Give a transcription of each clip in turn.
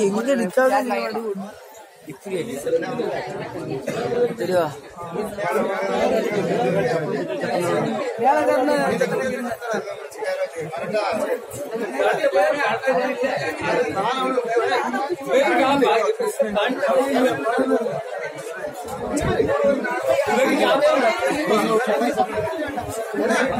എങ്ങനെ എടുക്കാതെ തരുവാ ഇവർക്ക്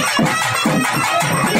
¡Ay, ay!